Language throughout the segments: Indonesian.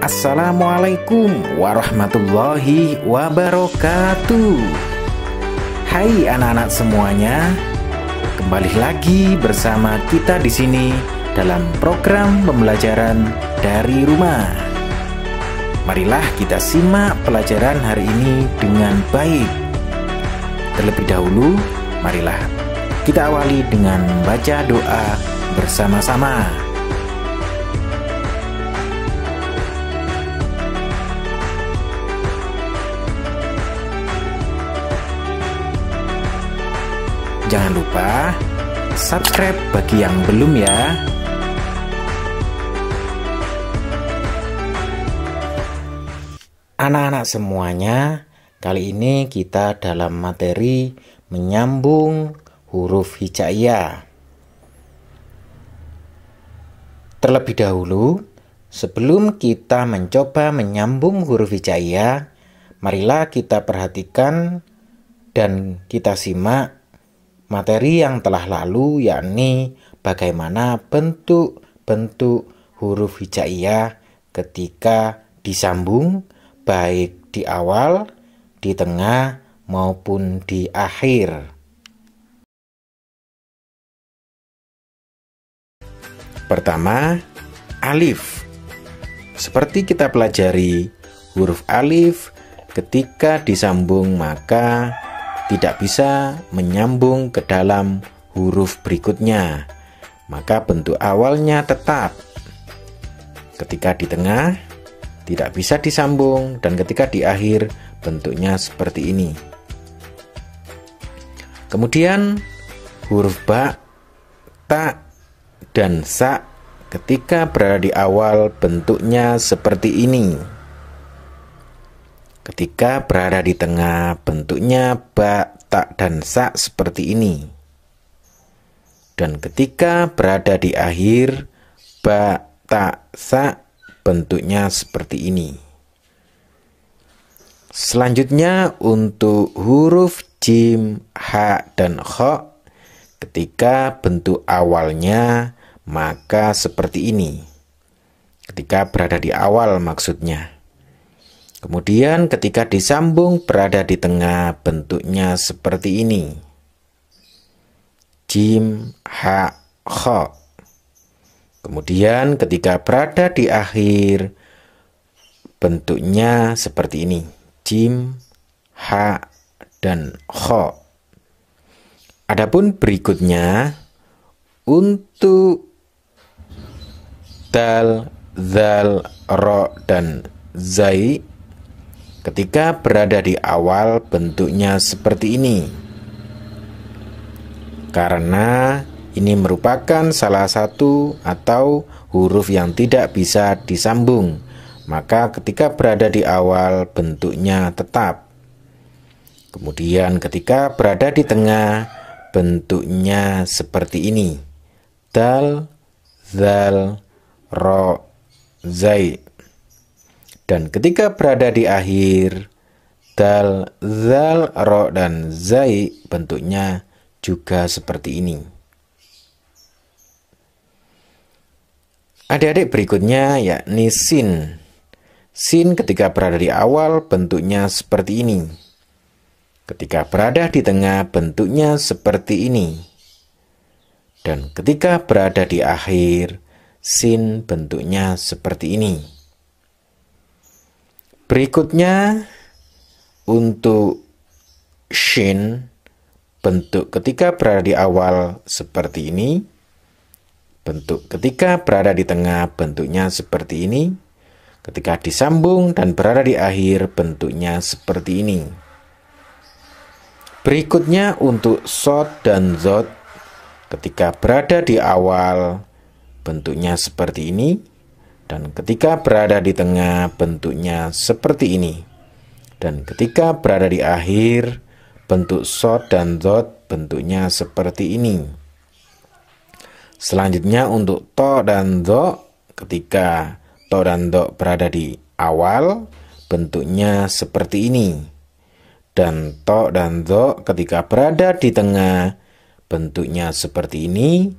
Assalamualaikum warahmatullahi wabarakatuh. Hai anak-anak semuanya, kembali lagi bersama kita di sini dalam program pembelajaran dari rumah. Marilah kita simak pelajaran hari ini dengan baik. Terlebih dahulu, marilah kita awali dengan membaca doa bersama-sama. Jangan lupa subscribe bagi yang belum ya. Anak-anak semuanya, kali ini kita dalam materi menyambung huruf hijaiyah. Terlebih dahulu, sebelum kita mencoba menyambung huruf hijaiyah, marilah kita perhatikan dan kita simak materi yang telah lalu yakni bagaimana bentuk-bentuk huruf hijaiyah ketika disambung baik di awal, di tengah, maupun di akhir. Pertama, alif. Seperti kita pelajari, huruf alif ketika disambung maka tidak bisa menyambung ke dalam huruf berikutnya. Maka bentuk awalnya tetap. Ketika di tengah, tidak bisa disambung dan ketika di akhir bentuknya seperti ini. Kemudian huruf ba, ta, dan sa ketika berada di awal bentuknya seperti ini. Ketika berada di tengah bentuknya ba, ta, dan sa seperti ini. Dan ketika berada di akhir ba, ta, sa bentuknya seperti ini. Selanjutnya untuk huruf jim, ha, dan kho ketika bentuk awalnya maka seperti ini. Ketika berada di awal maksudnya. Kemudian ketika disambung berada di tengah bentuknya seperti ini. Jim, ha, kho. Kemudian ketika berada di akhir bentuknya seperti ini. Jim, ha, dan kho. Adapun berikutnya untuk dal, zal, ro, dan zai ketika berada di awal bentuknya seperti ini. Karena ini merupakan salah satu atau huruf yang tidak bisa disambung, maka ketika berada di awal bentuknya tetap. Kemudian ketika berada di tengah bentuknya seperti ini. Dal, zal, ro, zai. Dan ketika berada di akhir, dal, zal, ro, dan zai bentuknya juga seperti ini. Adik-adik berikutnya yakni sin. Sin ketika berada di awal bentuknya seperti ini. Ketika berada di tengah bentuknya seperti ini. Dan ketika berada di akhir, sin bentuknya seperti ini. Berikutnya untuk shin bentuk ketika berada di awal seperti ini bentuk. Ketika berada di tengah, bentuknya seperti ini. Ketika disambung dan berada di akhir, bentuknya seperti ini. Berikutnya untuk shot dan zot. Ketika berada di awal, bentuknya seperti ini. Dan ketika berada di tengah, bentuknya seperti ini. Dan ketika berada di akhir, bentuk shot dan zot bentuknya seperti ini. Selanjutnya untuk to dan do ketika to dan do berada di awal bentuknya seperti ini. Dan to dan do ketika berada di tengah bentuknya seperti ini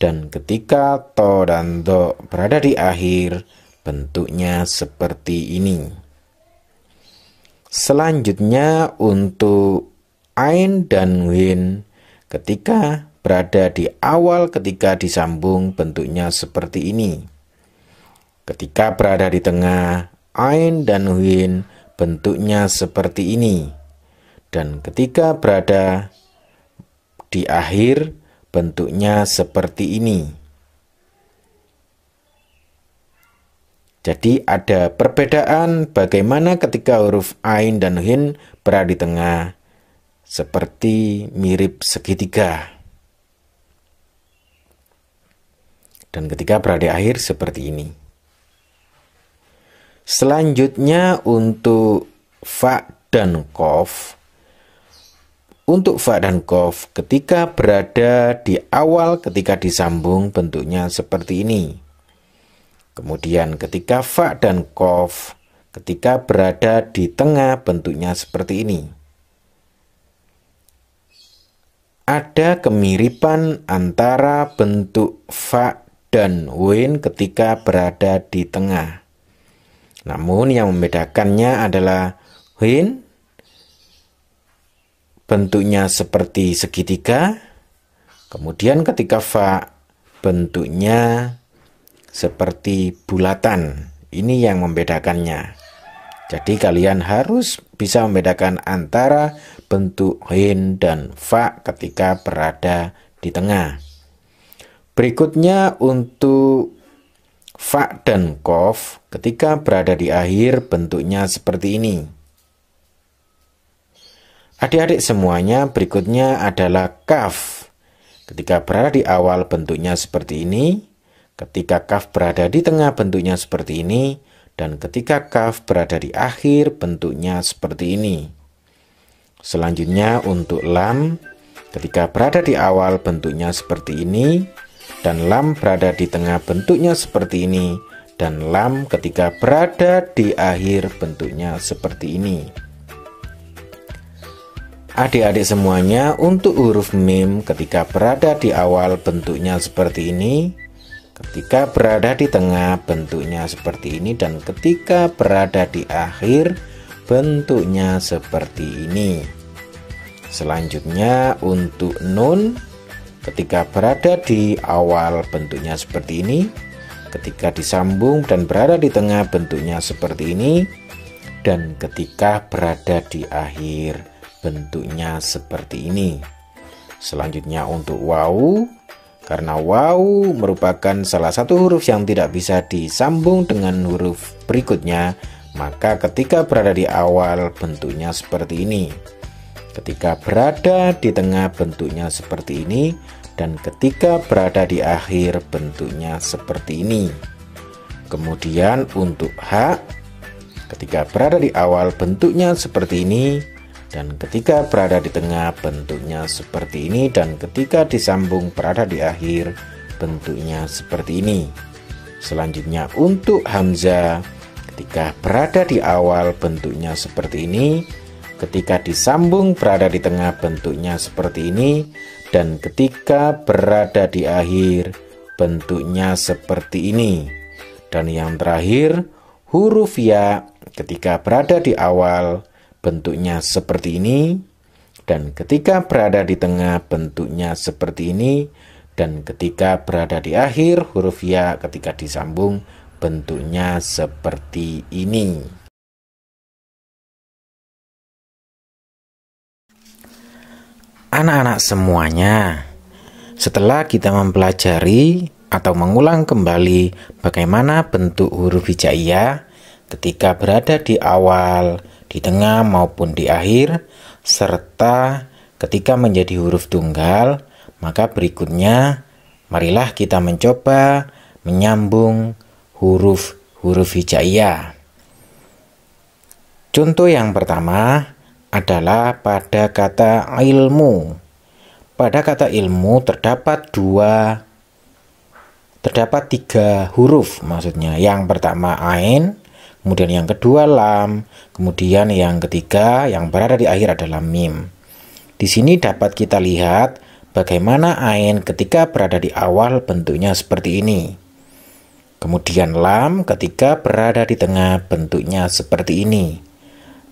dan ketika to dan do berada di akhir bentuknya seperti ini. Selanjutnya untuk Ain dan Win ketika berada di awal ketika disambung bentuknya seperti ini. Ketika berada di tengah, Ain dan Win bentuknya seperti ini. Dan ketika berada di akhir, bentuknya seperti ini. Jadi ada perbedaan bagaimana ketika huruf Ain dan Hin berada di tengah, seperti mirip segitiga. Dan ketika berada di akhir seperti ini. Selanjutnya untuk fa dan kof. Untuk fa dan kof ketika berada di awal ketika disambung bentuknya seperti ini. Kemudian ketika fa dan kof ketika berada di tengah bentuknya seperti ini. Ada kemiripan antara bentuk fa dan win ketika berada di tengah. Namun yang membedakannya adalah Hin bentuknya seperti segitiga, kemudian ketika Fa bentuknya seperti bulatan. Ini yang membedakannya. Jadi kalian harus bisa membedakan antara bentuk hin dan fa ketika berada di tengah. Berikutnya untuk Fa dan kof ketika berada di akhir bentuknya seperti ini. Adik-adik semuanya berikutnya adalah kaf. Ketika berada di awal bentuknya seperti ini, ketika kaf berada di tengah bentuknya seperti ini, dan ketika kaf berada di akhir bentuknya seperti ini. Selanjutnya untuk lam, ketika berada di awal bentuknya seperti ini, dan lam berada di tengah bentuknya seperti ini dan lam ketika berada di akhir bentuknya seperti ini. Adik-adik semuanya untuk huruf mim ketika berada di awal bentuknya seperti ini, ketika berada di tengah bentuknya seperti ini dan ketika berada di akhir bentuknya seperti ini. Selanjutnya untuk nun Ketika berada di awal bentuknya seperti ini, ketika disambung dan berada di tengah bentuknya seperti ini, dan ketika berada di akhir bentuknya seperti ini. Selanjutnya untuk wawu, karena wawu merupakan salah satu huruf yang tidak bisa disambung dengan huruf berikutnya, maka ketika berada di awal bentuknya seperti ini. Ketika berada di tengah bentuknya seperti ini dan ketika berada di akhir bentuknya seperti ini. Kemudian untuk H ketika berada di awal bentuknya seperti ini dan ketika berada di tengah bentuknya seperti ini dan ketika disambung berada di akhir bentuknya seperti ini. Selanjutnya untuk Hamzah ketika berada di awal bentuknya seperti ini ketika disambung berada di tengah bentuknya seperti ini dan ketika berada di akhir bentuknya seperti ini dan yang terakhir huruf ya ketika berada di awal bentuknya seperti ini dan ketika berada di tengah bentuknya seperti ini dan ketika berada di akhir huruf ya ketika disambung bentuknya seperti ini. Anak-anak semuanya, setelah kita mempelajari atau mengulang kembali bagaimana bentuk huruf hijaiyah ketika berada di awal, di tengah maupun di akhir, serta ketika menjadi huruf tunggal, maka berikutnya marilah kita mencoba menyambung huruf-huruf hijaiyah. Contoh yang pertama, adalah pada kata ilmu. Pada kata ilmu terdapat dua terdapat tiga huruf maksudnya. Yang pertama ain, kemudian yang kedua lam, kemudian yang ketiga yang berada di akhir adalah mim. Di sini dapat kita lihat bagaimana ain ketika berada di awal bentuknya seperti ini. Kemudian lam ketika berada di tengah bentuknya seperti ini.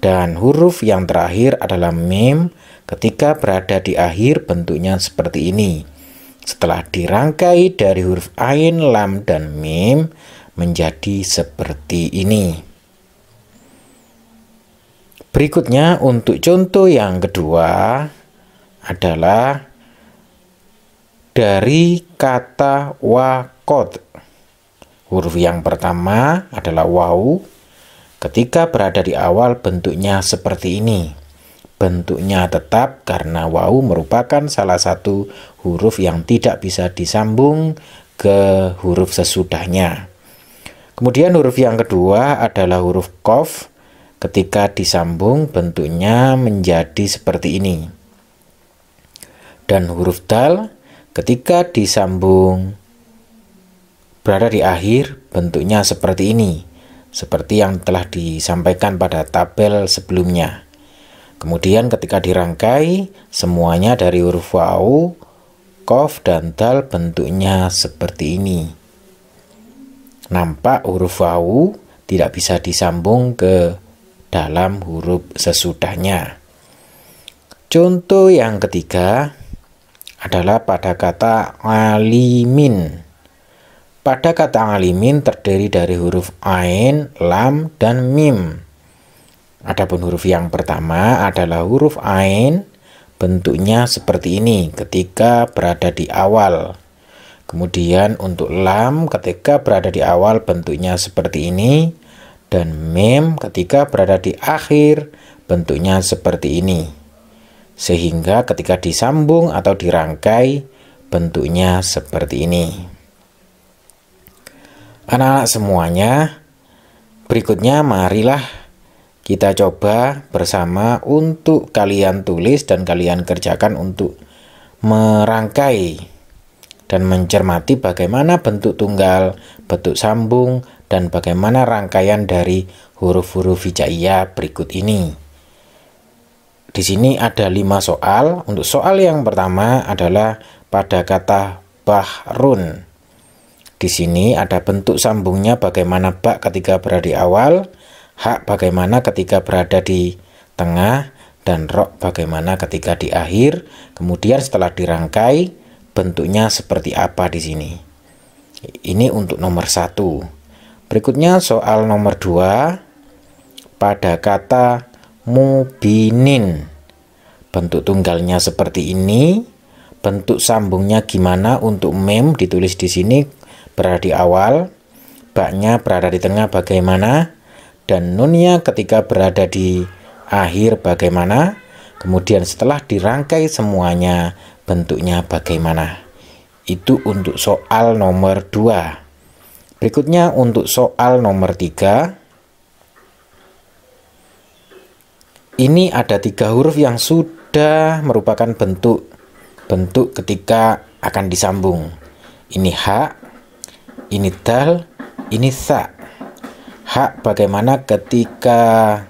Dan huruf yang terakhir adalah mim ketika berada di akhir bentuknya seperti ini. Setelah dirangkai dari huruf ain, lam, dan mim menjadi seperti ini. Berikutnya untuk contoh yang kedua adalah dari kata wakot Huruf yang pertama adalah waw. Ketika berada di awal bentuknya seperti ini. Bentuknya tetap karena waw merupakan salah satu huruf yang tidak bisa disambung ke huruf sesudahnya. Kemudian huruf yang kedua adalah huruf kof. Ketika disambung bentuknya menjadi seperti ini. Dan huruf dal ketika disambung berada di akhir bentuknya seperti ini, seperti yang telah disampaikan pada tabel sebelumnya. Kemudian ketika dirangkai, semuanya dari huruf waw, kof, dan dal bentuknya seperti ini. Nampak huruf waw tidak bisa disambung ke dalam huruf sesudahnya. Contoh yang ketiga adalah pada kata alimin. Pada kata alimin terdiri dari huruf ain, lam, dan mim. Adapun huruf yang pertama adalah huruf ain, bentuknya seperti ini ketika berada di awal. Kemudian untuk lam ketika berada di awal bentuknya seperti ini dan mim ketika berada di akhir bentuknya seperti ini. Sehingga ketika disambung atau dirangkai bentuknya seperti ini. Anak-anak semuanya, berikutnya marilah kita coba bersama untuk kalian tulis dan kalian kerjakan untuk merangkai dan mencermati bagaimana bentuk tunggal, bentuk sambung, dan bagaimana rangkaian dari huruf-huruf hijaiyah berikut ini. Di sini ada lima soal. Untuk soal yang pertama adalah pada kata bahrun. Di sini ada bentuk sambungnya bagaimana bak ketika berada di awal, hak bagaimana ketika berada di tengah, dan rok bagaimana ketika di akhir. Kemudian setelah dirangkai, bentuknya seperti apa di sini. Ini untuk nomor satu. Berikutnya soal nomor dua pada kata mubinin. Bentuk tunggalnya seperti ini. Bentuk sambungnya gimana untuk mem ditulis di sini berada di awal, baknya berada di tengah bagaimana, dan nunnya ketika berada di akhir bagaimana, kemudian setelah dirangkai semuanya bentuknya bagaimana. Itu untuk soal nomor 2. Berikutnya untuk soal nomor 3. Ini ada tiga huruf yang sudah merupakan bentuk bentuk ketika akan disambung. Ini hak, ini dal, ini sa. Hak bagaimana ketika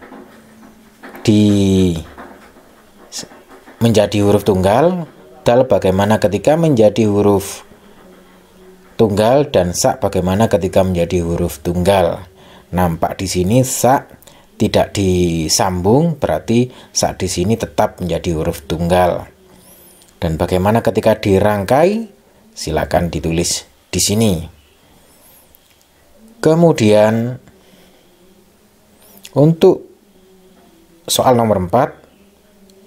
di menjadi huruf tunggal, dal bagaimana ketika menjadi huruf tunggal dan sa bagaimana ketika menjadi huruf tunggal. Nampak di sini sa tidak disambung berarti sa di sini tetap menjadi huruf tunggal. Dan bagaimana ketika dirangkai? Silakan ditulis di sini. Kemudian untuk soal nomor 4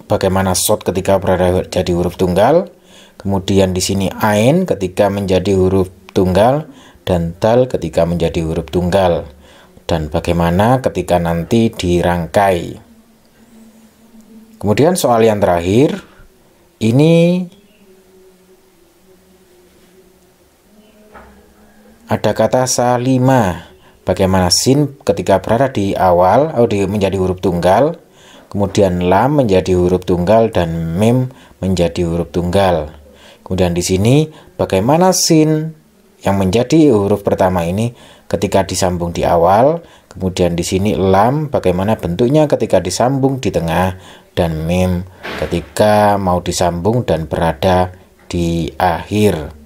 bagaimana shot ketika berada jadi huruf tunggal, kemudian di sini ain ketika menjadi huruf tunggal dan dal ketika menjadi huruf tunggal dan bagaimana ketika nanti dirangkai. Kemudian soal yang terakhir ini Ada kata salima. Bagaimana sin ketika berada di awal atau di, menjadi huruf tunggal, kemudian lam menjadi huruf tunggal dan mim menjadi huruf tunggal. Kemudian di sini bagaimana sin yang menjadi huruf pertama ini ketika disambung di awal, kemudian di sini lam bagaimana bentuknya ketika disambung di tengah dan mim ketika mau disambung dan berada di akhir.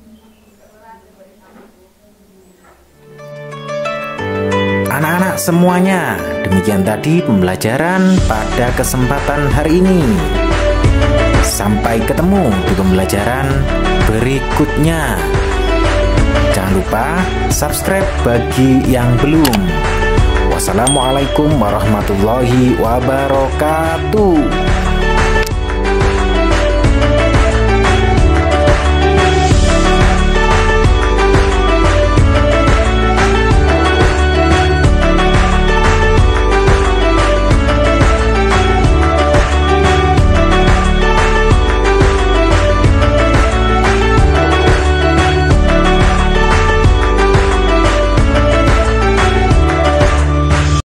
Anak-anak semuanya, demikian tadi pembelajaran pada kesempatan hari ini. Sampai ketemu di pembelajaran berikutnya. Jangan lupa subscribe bagi yang belum. Wassalamualaikum warahmatullahi wabarakatuh.